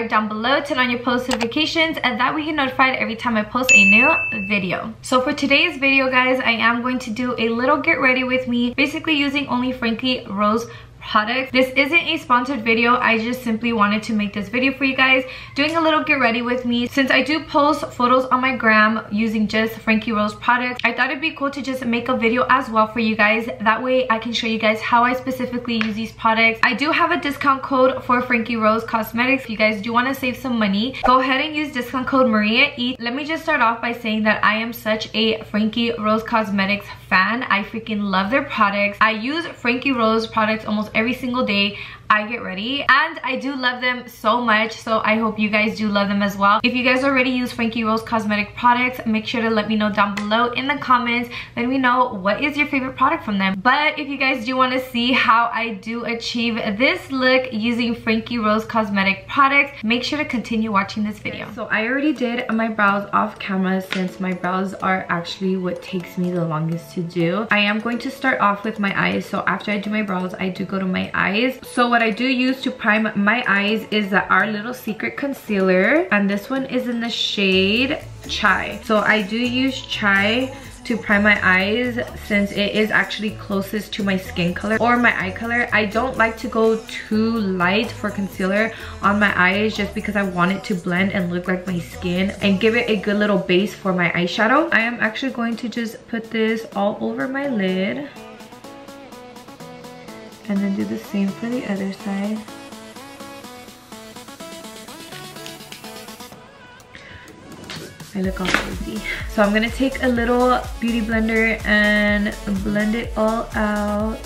Subscribe down below, turn on your post notifications, and that way you're notified every time I post a new video. So for today's video, guys, I am going to do a little get ready with me, basically using only Frankie Rose products. This isn't a sponsored video. I just simply wanted to make this video for you guys. Doing a little get ready with me. Since I do post photos on my gram using just Frankie Rose products, I thought it'd be cool to just make a video as well for you guys. That way I can show you guys how I specifically use these products. I do have a discount code for Frankie Rose Cosmetics. If you guys do want to save some money, go ahead and use discount code Maria E. Let me just start off by saying that I am such a Frankie Rose Cosmetics fan. I freaking love their products. I use Frankie Rose products almost every single day I get ready and I do love them so much so I hope you guys do love them as well. If you guys already use Frankie Rose cosmetic products make sure to let me know down below in the comments let me know what is your favorite product from them. But if you guys do want to see how I do achieve this look using Frankie Rose cosmetic products make sure to continue watching this video. So I already did my brows off camera since my brows are actually what takes me the longest to do. I am going to start off with my eyes so after I do my brows I do go to my eyes. So what what I do use to prime my eyes is our little secret concealer and this one is in the shade chai so i do use chai to prime my eyes since it is actually closest to my skin color or my eye color. I don't like to go too light for concealer on my eyes just because I want it to blend and look like my skin and give it a good little base for my eyeshadow. I am actually going to just put this all over my lid and then do the same for the other side. I look all crazy. So I'm gonna take a little beauty blender and blend it all out.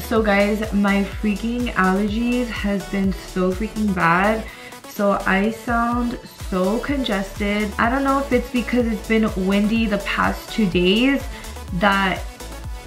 So guys, my freaking allergies has been so freaking bad. So I sound so congested. I don't know if it's because it's been windy the past two days that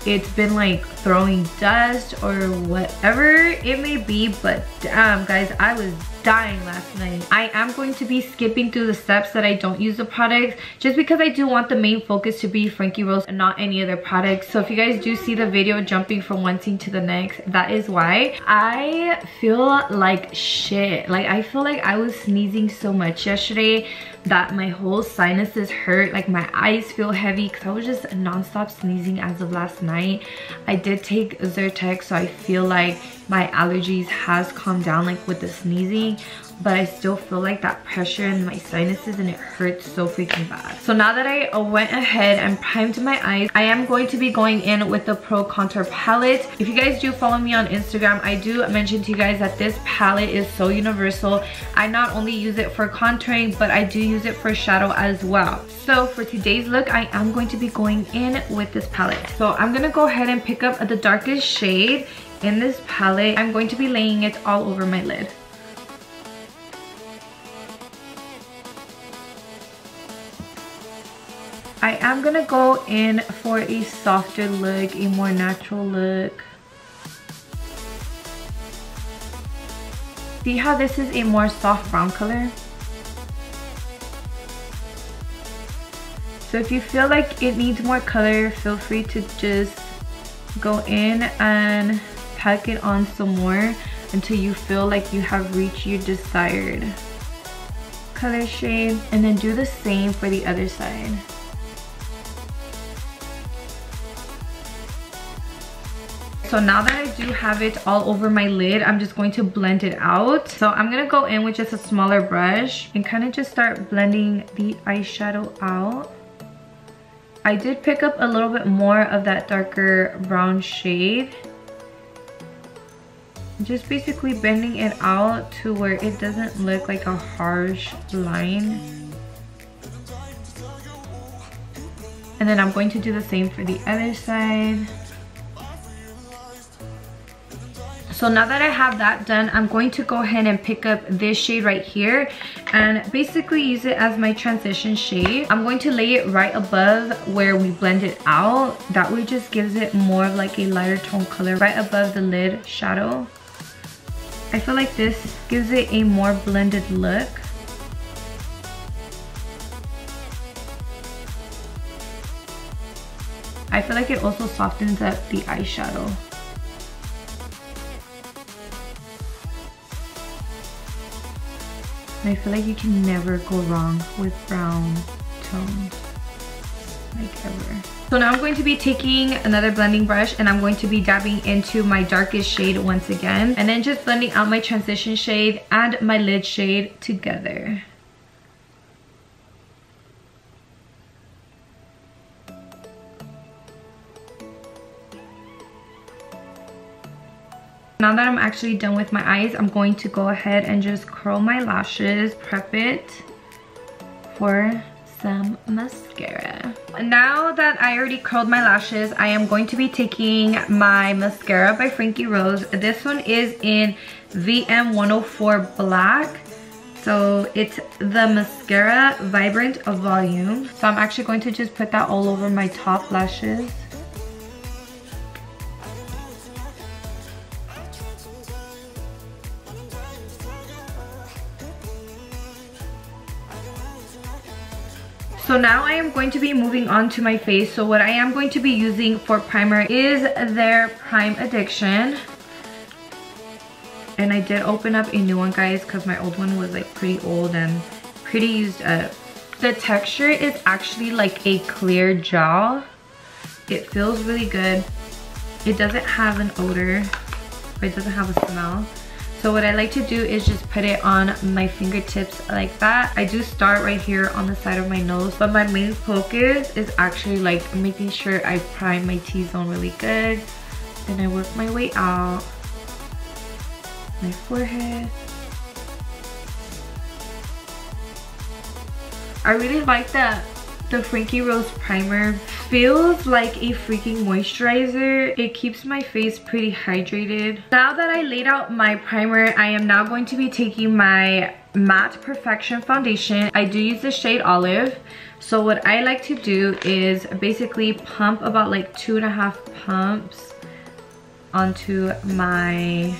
it's been like throwing dust or whatever it may be but damn guys i was dying last night. I am going to be skipping through the steps that i don't use the products just because i do want the main focus to be frankie rose and not any other products. So if you guys do see the video jumping from one scene to the next that is why. I feel like shit. Like i feel like i was sneezing so much yesterday that my whole sinuses hurt. Like my eyes feel heavy because i was just non-stop sneezing as of last night. I did take zyrtec so i feel like my allergies has calmed down like with the sneezing but I still feel like that pressure in my sinuses and it hurts so freaking bad. So now that I went ahead and primed my eyes, I am going to be going in with the Pro Contour palette. If you guys do follow me on Instagram, I do mention to you guys that this palette is so universal. I not only use it for contouring, but I do use it for shadow as well. So for today's look, I am going to be going in with this palette. So I'm gonna go ahead and pick up the darkest shade in this palette. I'm going to be laying it all over my lid. I am gonna go in for a softer look, a more natural look. See how this is a more soft brown color? So if you feel like it needs more color, feel free to just go in and pack it on some more until you feel like you have reached your desired color shade and then do the same for the other side. So now that I do have it all over my lid, I'm just going to blend it out. So I'm gonna go in with just a smaller brush and kind of just start blending the eyeshadow out. I did pick up a little bit more of that darker brown shade. Just basically bending it out to where it doesn't look like a harsh line. And then I'm going to do the same for the other side. So now that I have that done, I'm going to go ahead and pick up this shade right here and basically use it as my transition shade. I'm going to lay it right above where we blend it out. That way just gives it more of like a lighter tone color right above the lid shadow. I feel like this gives it a more blended look. I feel like it also softens up the eyeshadow. I feel like you can never go wrong with brown tones, like ever. So now I'm going to be taking another blending brush and I'm going to be dabbing into my darkest shade once again and then just blending out my transition shade and my lid shade together. Now that I'm actually done with my eyes, I'm going to go ahead and just curl my lashes, prep it for some mascara. Now that I already curled my lashes, I am going to be taking my mascara by Frankie Rose. This one is in VM104 Black. So it's the Mascara Vibrant Volume. So I'm actually going to just put that all over my top lashes. So now I am going to be moving on to my face. So what I am going to be using for primer is their Prime Addiction. And I did open up a new one, guys, because my old one was like pretty old and pretty used up. The texture is actually like a clear gel. It feels really good. It doesn't have an odor, but it doesn't have a smell. So what I like to do is just put it on my fingertips like that. I do start right here on the side of my nose, but my main focus is actually like making sure I prime my T-zone really good. Then I work my way out, my forehead. I really like that the Frankie Rose primer feels like a freaking moisturizer. It keeps my face pretty hydrated. Now that I laid out my primer, I am now going to be taking my Matte Perfection foundation. I do use the shade Olive. So what I like to do is basically pump about like two and a half pumps onto my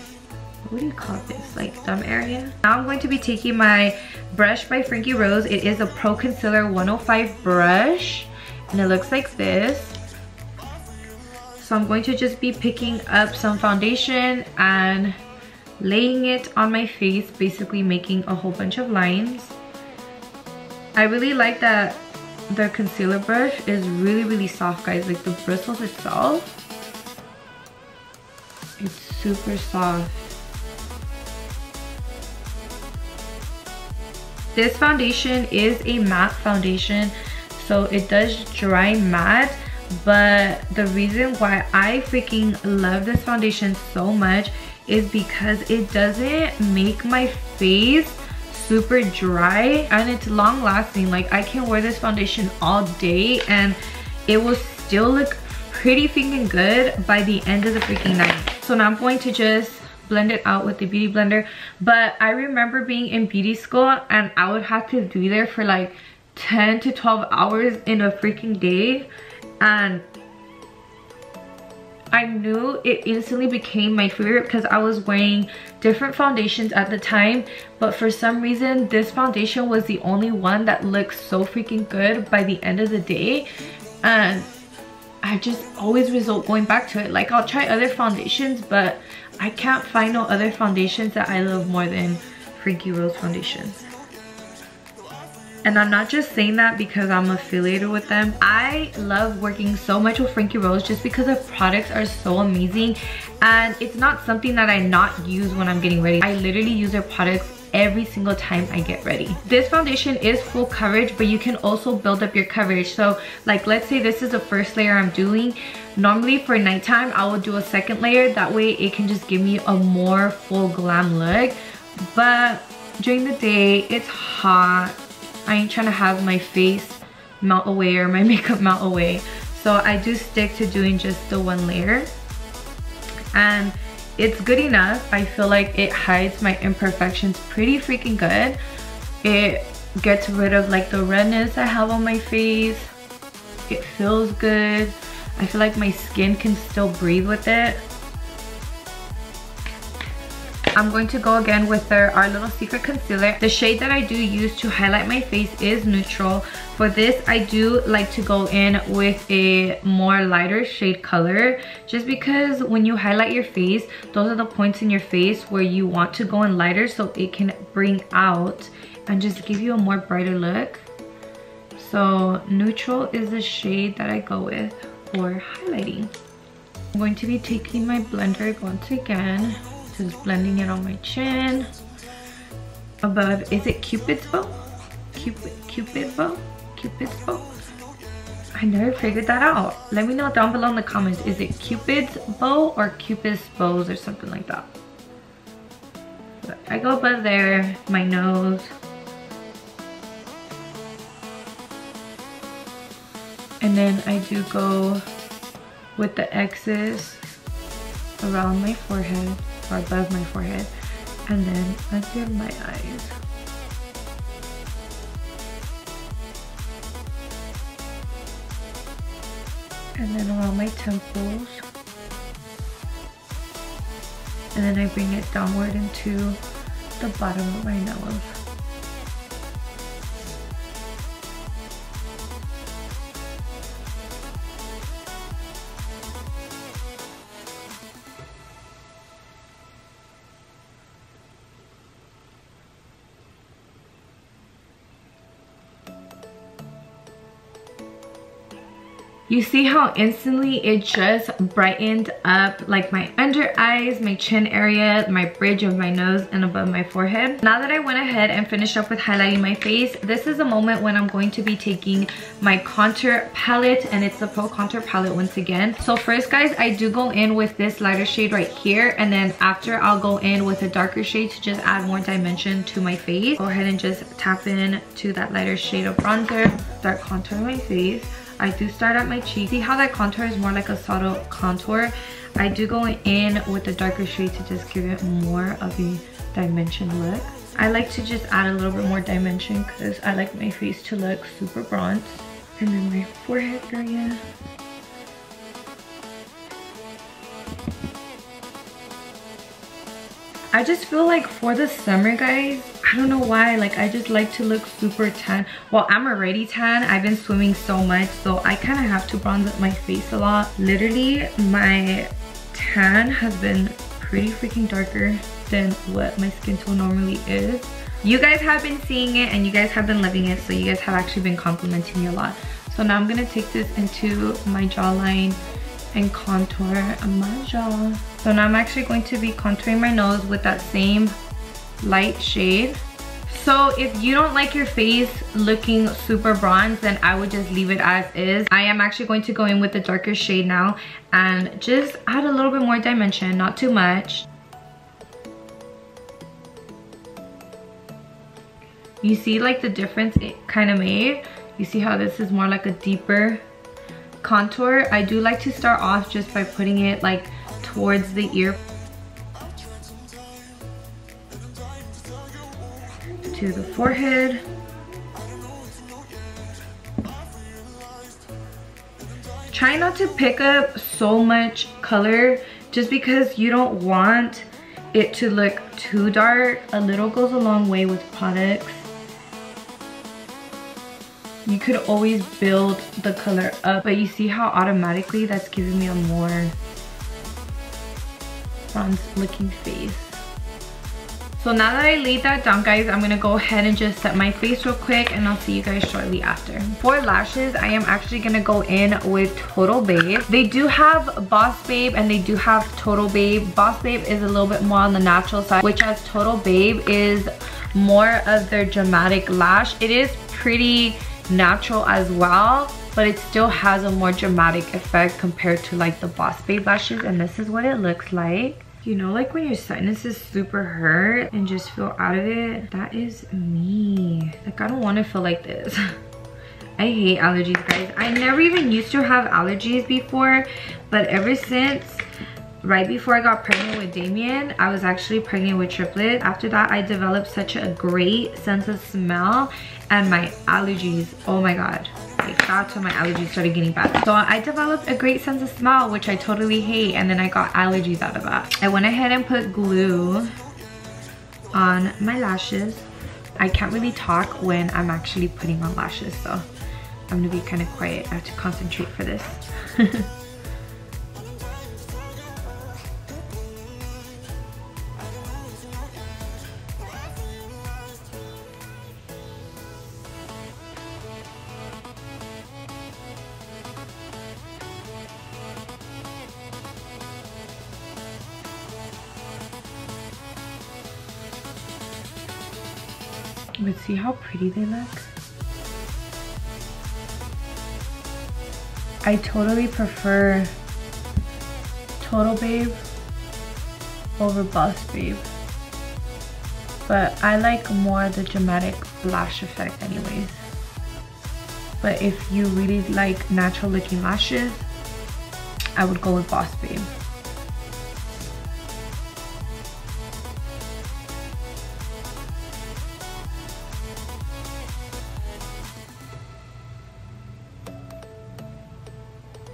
what do you call this like thumb area now i'm going to be taking my brush by frankie rose it is a pro concealer 105 brush and it looks like this. So i'm going to just be picking up some foundation and laying it on my face basically making a whole bunch of lines. I really like that the concealer brush is really really soft guys. Like the bristles itself it's super soft. This foundation is a matte foundation, so it does dry matte, but the reason why I freaking love this foundation so much is because it doesn't make my face super dry and it's long lasting. Like I can wear this foundation all day and it will still look pretty freaking good by the end of the freaking night. So now I'm going to just blend it out with the beauty blender. But i remember being in beauty school and i would have to be there for like 10 to 12 hours in a freaking day and I knew it instantly became my favorite because I was wearing different foundations at the time but for some reason this foundation was the only one that looked so freaking good by the end of the day and I just always result going back to it like I'll try other foundations but I can't find no other foundations that I love more than Frankie Rose foundations. And I'm not just saying that because I'm affiliated with them. I love working so much with Frankie Rose just because the products are so amazing. And it's not something that I not use when I'm getting ready. I literally use their products every single time I get ready. This foundation is full coverage, but you can also build up your coverage. So like, let's say this is the first layer I'm doing. Normally for nighttime, I will do a second layer. That way it can just give me a more full glam look. But during the day, it's hot. I ain't trying to have my face melt away or my makeup melt away. So I do stick to doing just the one layer. And it's good enough. I feel like it hides my imperfections pretty freaking good. It gets rid of like the redness I have on my face. It feels good. I feel like my skin can still breathe with it. I'm going to go again with our, our little secret concealer. The shade that I do use to highlight my face is neutral. For this, I do like to go in with a more lighter shade color just because when you highlight your face, those are the points in your face where you want to go in lighter so it can bring out and just give you a more brighter look. So neutral is the shade that I go with for highlighting. I'm going to be taking my blender once again just blending it on my chin. Above, is it Cupid's bow? Cupid, Cupid bow? Cupid's bow? I never figured that out. Let me know down below in the comments. Is it Cupid's bow or Cupid's bows or something like that? But I go above there, my nose. And then I do go with the X's around my forehead or above my forehead and then under my eyes. And then around my temples. And then I bring it downward into the bottom of my nose. You see how instantly it just brightened up like my under eyes, my chin area, my bridge of my nose and above my forehead. Now that I went ahead and finished up with highlighting my face, this is a moment when I'm going to be taking my contour palette and it's the Pro Contour palette once again. So first guys, I do go in with this lighter shade right here and then after I'll go in with a darker shade to just add more dimension to my face. Go ahead and just tap in to that lighter shade of bronzer, start contouring my face. I do start at my cheek. See how that contour is more like a subtle contour? I do go in with the darker shade to just give it more of a dimension look. I like to just add a little bit more dimension because I like my face to look super bronze. And then my forehead area. I just feel like for the summer, guys, I don't know why, like I just like to look super tan. Well, I'm already tan. I've been swimming so much, so I kind of have to bronze up my face a lot. Literally, my tan has been pretty freaking darker than what my skin tone normally is. You guys have been seeing it and you guys have been loving it, so you guys have actually been complimenting me a lot. So now I'm gonna take this into my jawline and contour my jaw. So now I'm actually going to be contouring my nose with that same light shade. So if you don't like your face looking super bronze, then I would just leave it as is. I am actually going to go in with the darker shade now and just add a little bit more dimension, not too much. You see like the difference it kind of made? You see how this is more like a deeper contour, I do like to start off just by putting it like towards the ear. To the forehead. Try not to pick up so much color just because you don't want it to look too dark. A little goes a long way with products you could always build the color up but you see how automatically that's giving me a more bronze looking face. So now that I laid that down guys I'm gonna go ahead and just set my face real quick and I'll see you guys shortly after. For lashes I am actually gonna go in with Total Babe. They do have Boss Babe and they do have Total Babe. Boss Babe is a little bit more on the natural side which as Total Babe is more of their dramatic lash. It is pretty natural as well but it still has a more dramatic effect compared to like the Boss Babe lashes and this is what it looks like. You know like when your sinuses is super hurt and just feel out of it? That is me. Like I don't want to feel like this. I hate allergies guys. I never even used to have allergies before but ever since right before I got pregnant with Damien, I was actually pregnant with triplets. After that, I developed such a great sense of smell and my allergies, oh my God. Like that's when my allergies started getting bad. So I developed a great sense of smell, which I totally hate. And then I got allergies out of that. I went ahead and put glue on my lashes. I can't really talk when I'm actually putting on lashes. So I'm gonna be kind of quiet. I have to concentrate for this. But see how pretty they look? I totally prefer Total Babe over Boss Babe. But I like more the dramatic lash effect anyways. But if you really like natural looking lashes, I would go with Boss Babe.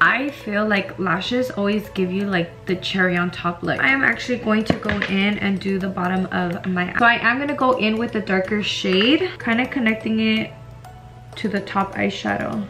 I feel like lashes always give you like the cherry on top look. I am actually going to go in and do the bottom of my eye. So I am going to go in with the darker shade, kind of connecting it to the top eyeshadow.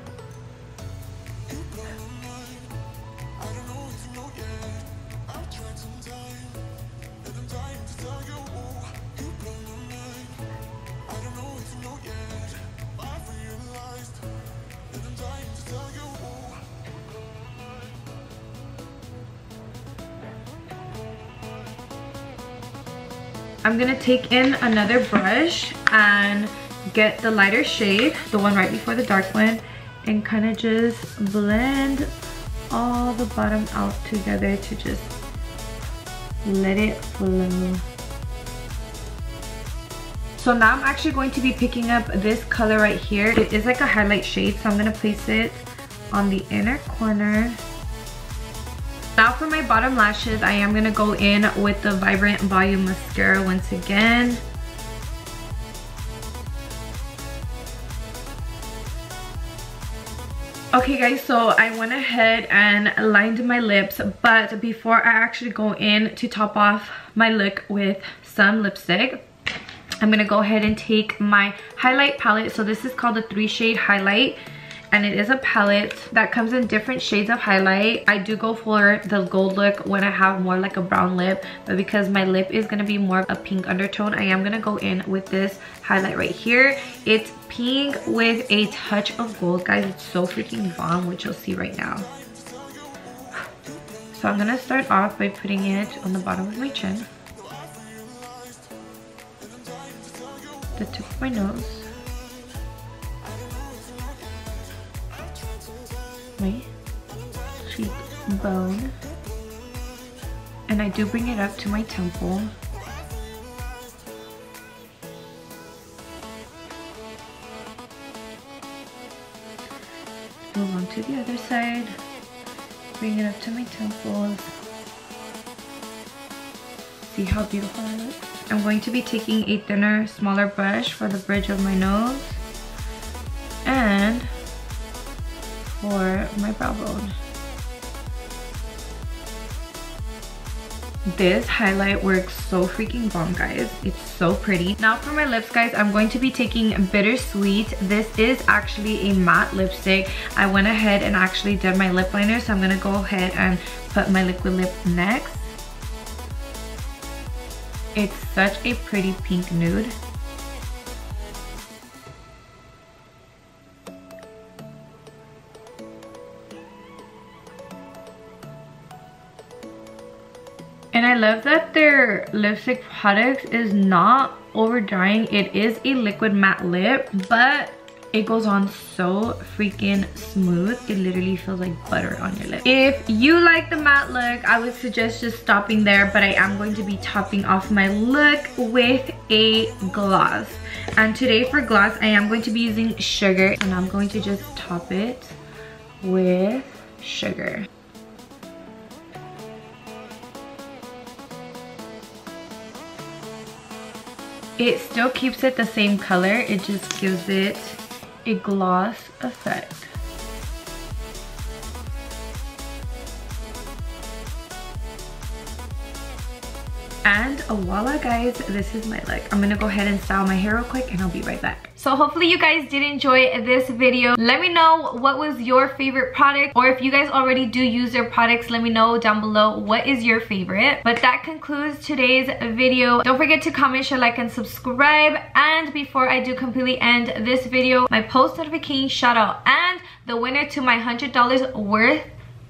Gonna take in another brush and get the lighter shade, the one right before the dark one, and kind of just blend all the bottom out together to just let it flow. So now I'm actually going to be picking up this color right here. It is like a highlight shade, so I'm gonna place it on the inner corner now for my bottom lashes, I am going to go in with the Vibrant Volume Mascara once again. Okay guys, so I went ahead and lined my lips, but before I actually go in to top off my look with some lipstick, I'm gonna go ahead and take my highlight palette. So this is called the three shade highlight and it is a palette that comes in different shades of highlight. I do go for the gold look when I have more like a brown lip, but because my lip is gonna be more of a pink undertone, I am gonna go in with this highlight right here. It's pink with a touch of gold, guys. It's so freaking bomb, which you'll see right now. So I'm gonna start off by putting it on the bottom of my chin. The tip of my nose. My cheekbone. And I do bring it up to my temple. Move on to the other side. Bring it up to my temples. See how beautiful that looks? I'm going to be taking a thinner, smaller brush for the bridge of my nose. For my brow bone. This highlight works so freaking bomb, guys. It's so pretty. Now for my lips, guys, I'm going to be taking Bittersweet. This is actually a matte lipstick. I went ahead and actually did my lip liner, so I'm gonna go ahead and put my liquid lip next. It's such a pretty pink nude. I love that their lipstick products is not over drying. It is a liquid matte lip, but it goes on so freaking smooth. It literally feels like butter on your lip. If you like the matte look, I would suggest just stopping there, but I am going to be topping off my look with a gloss. And today for gloss, I am going to be using sugar and I'm going to just top it with sugar. It still keeps it the same color. It just gives it a gloss effect. And voila guys, this is my look. I'm gonna go ahead and style my hair real quick and I'll be right back. So hopefully you guys did enjoy this video. Let me know what was your favorite product or if you guys already do use their products, let me know down below what is your favorite. But that concludes today's video. Don't forget to comment, share, like, and subscribe. And before I do completely end this video, my post notification shout out and the winner to my $100 worth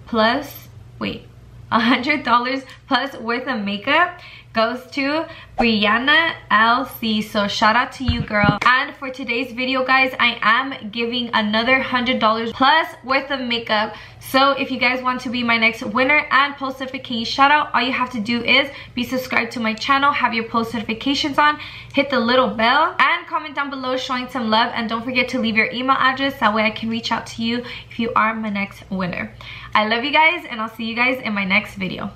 plus, wait, $100 plus worth of makeup goes to Brianna LC. So shout out to you, girl. And for today's video, guys, I am giving another $100 plus worth of makeup. So if you guys want to be my next winner and post notification shout out, all you have to do is be subscribed to my channel, have your post notifications on, hit the little bell, and comment down below showing some love. And don't forget to leave your email address. That way I can reach out to you if you are my next winner. I love you guys, and I'll see you guys in my next video.